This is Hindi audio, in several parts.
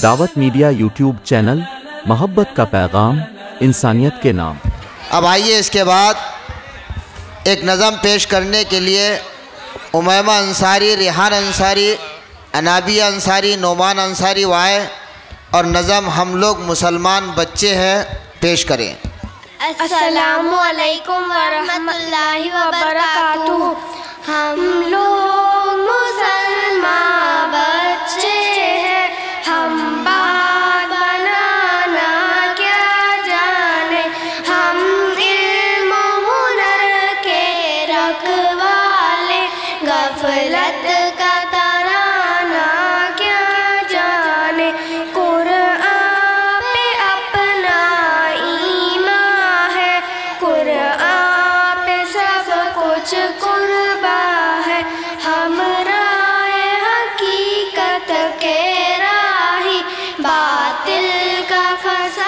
दावत मीडिया यूट्यूब चैनल मोहब्बत का पैगाम इंसानियत के नाम। अब आइए इसके बाद एक नज़म पेश करने के लिए उमैमा अंसारी रिहान अंसारी अनाबिया अंसारी नोमान अंसारी वाय और नज़म हम लोग मुसलमान बच्चे हैं पेश करें। असलकम वरहमल वर्क cause I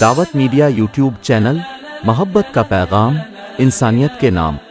Dawat media YouTube channel मोहब्बत का पैगाम इंसानियत के नाम।